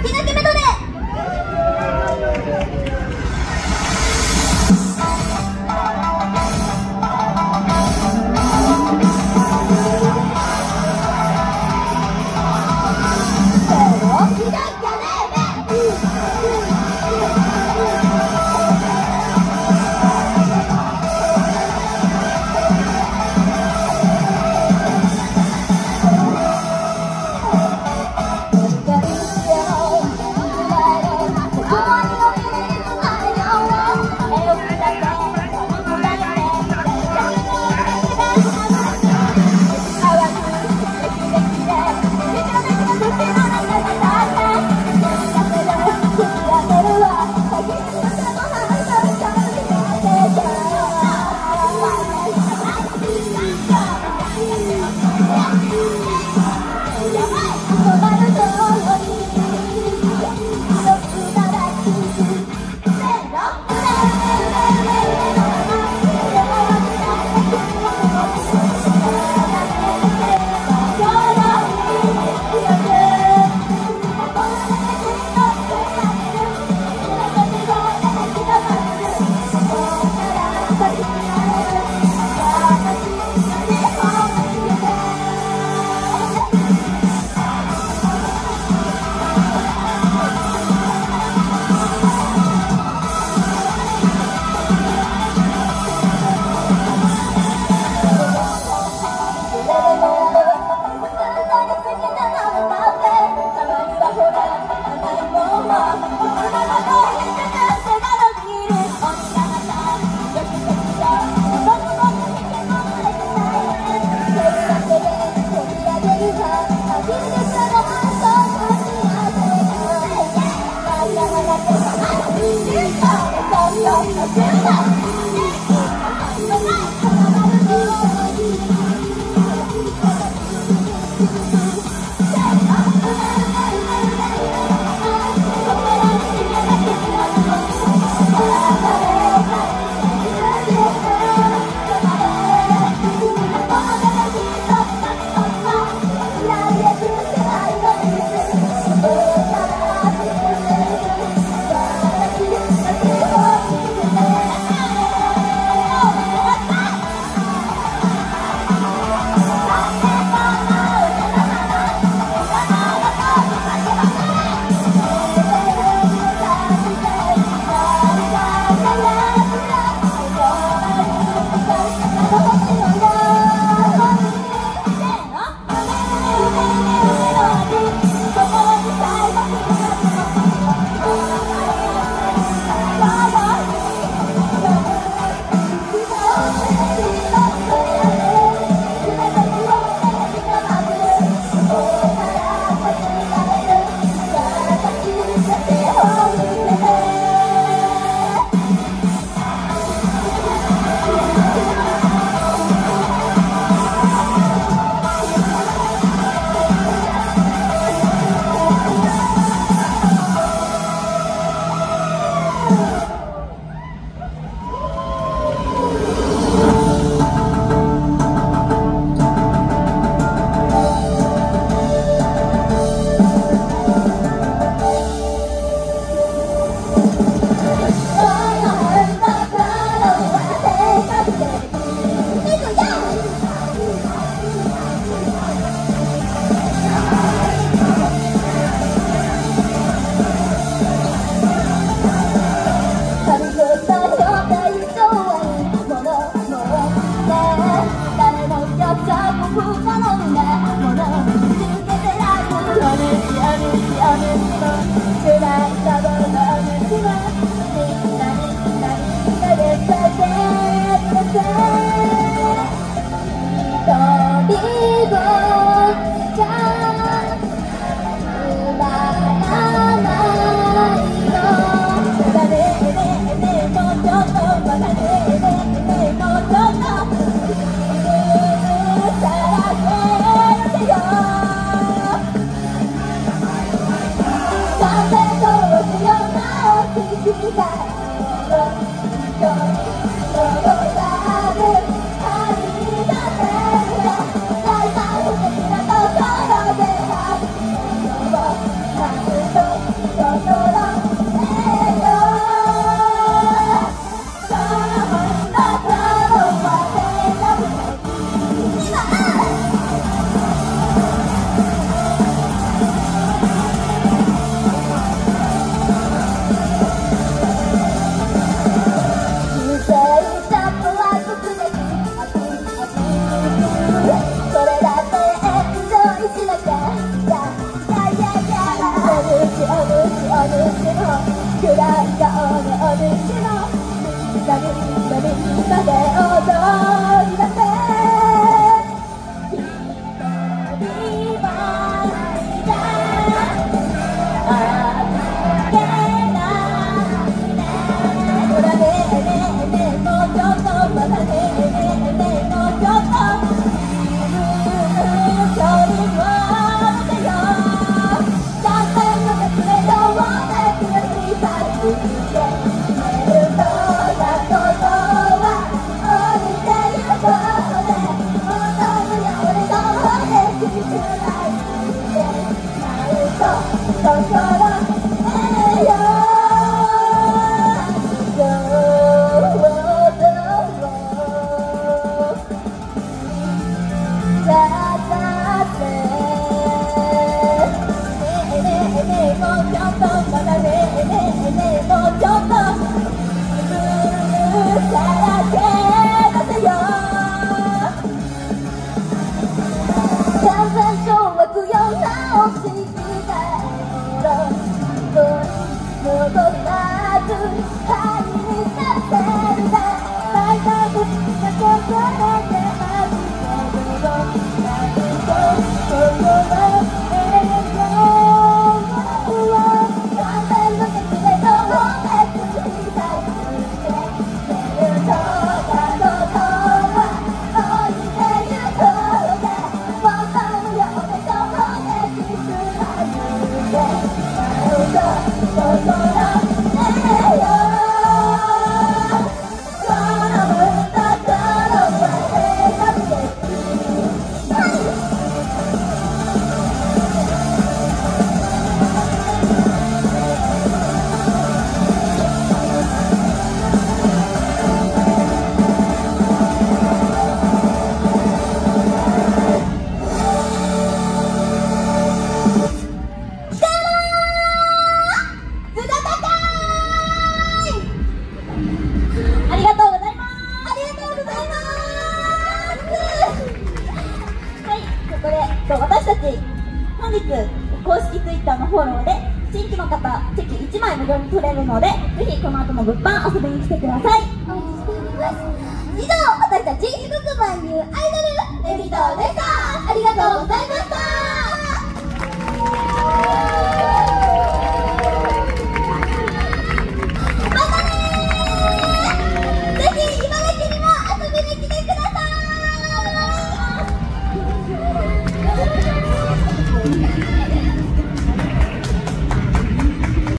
ひなて Bye. Goodbye. Bye-bye. 없이 그대로 눈물도 가득 ので新規の方チェキ1枚無料に取れるのでぜひこの後も物販遊びに来てください。お待ちしております。以上私たち四国万有アイドルエビトでした。ありがとうございました。